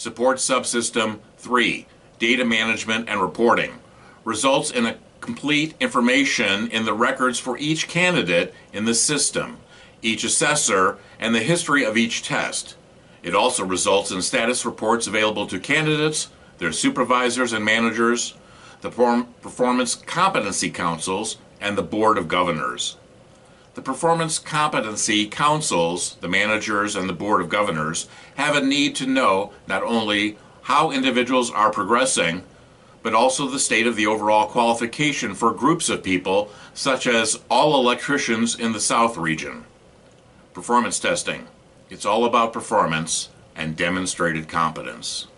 Support Subsystem 3, Data Management and Reporting, results in a complete information in the records for each candidate in the system, each assessor, and the history of each test. It also results in status reports available to candidates, their supervisors and managers, the Performance Competency Councils, and the Board of Governors. The Performance Competency Councils, the managers, and the Board of Governors have a need to know not only how individuals are progressing, but also the state of the overall qualification for groups of people, such as all electricians in the South region. Performance testing. It's all about performance and demonstrated competence.